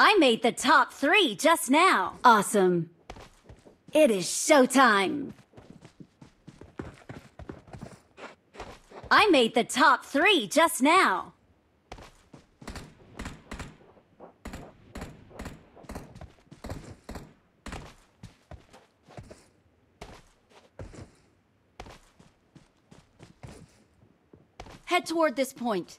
I made the top three just now. Awesome. It is showtime. I made the top three just now. Head toward this point.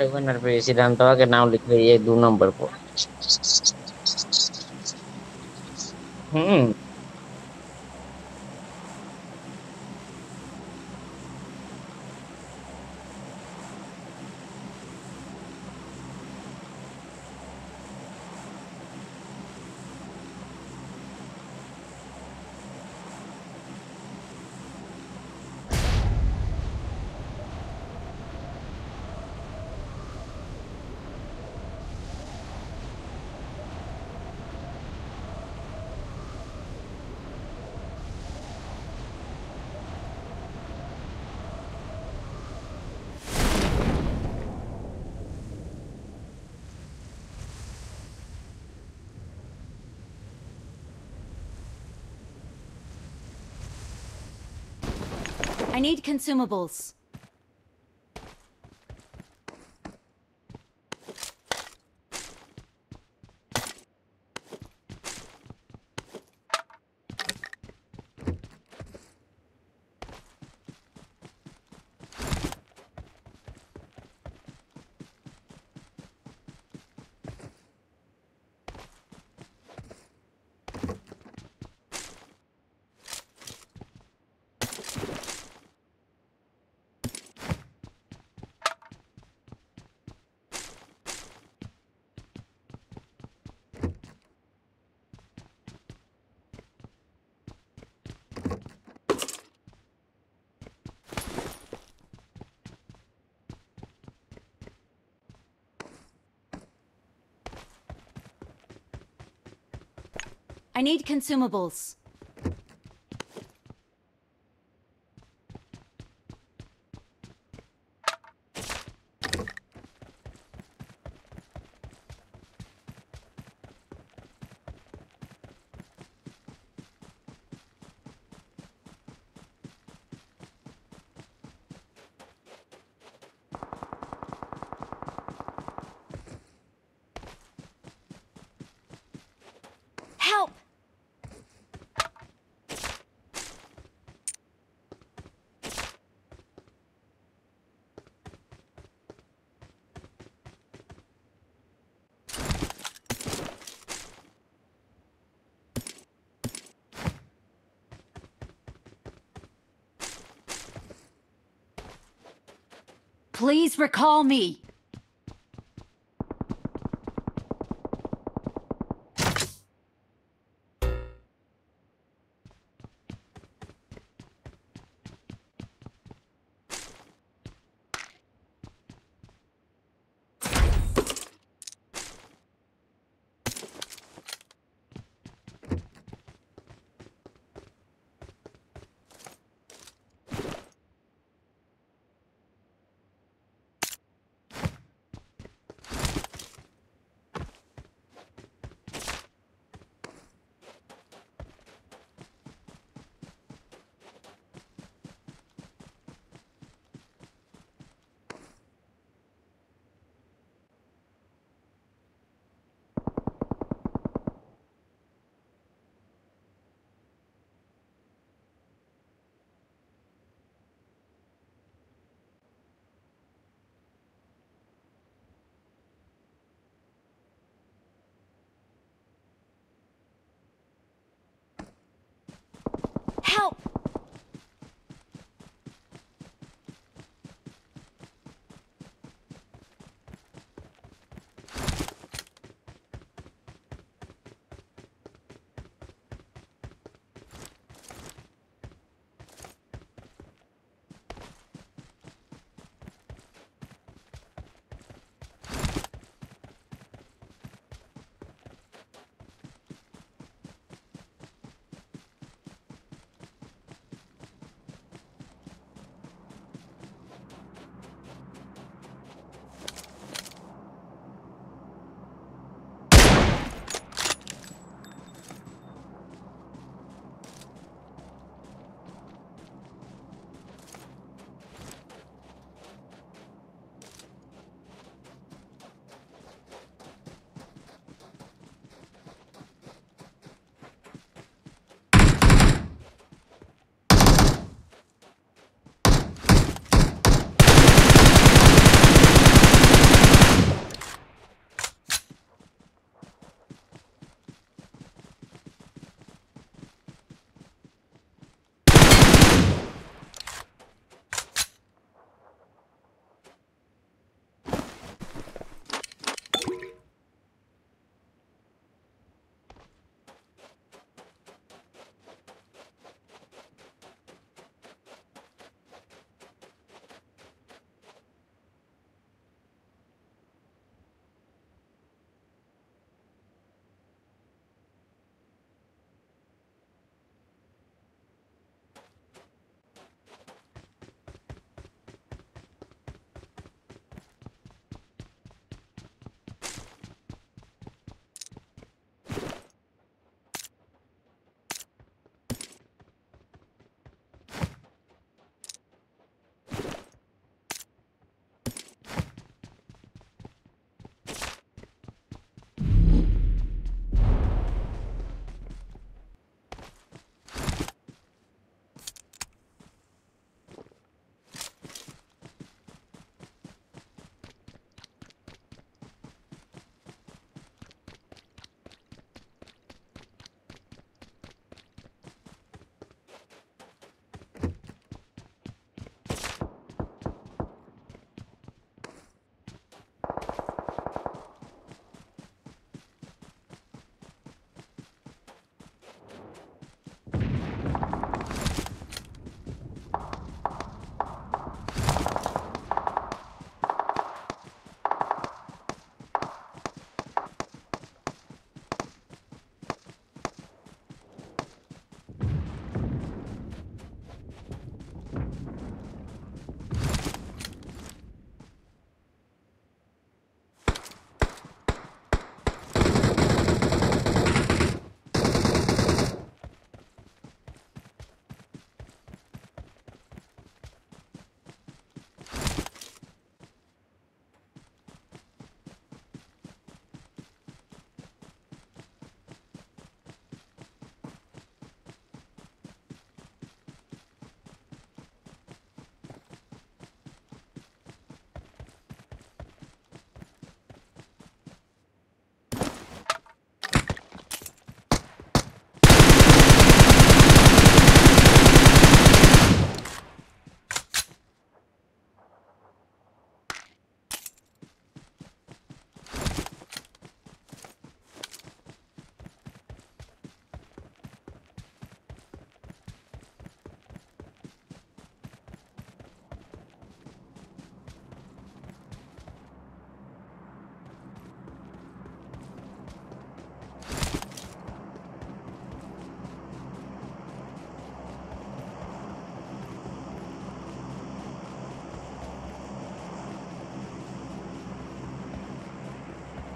Jagannath पे सिद्धांत के नाम लिख रही है दो नंबर पर हम्म I need consumables. I need consumables. Help! Please recall me. Help!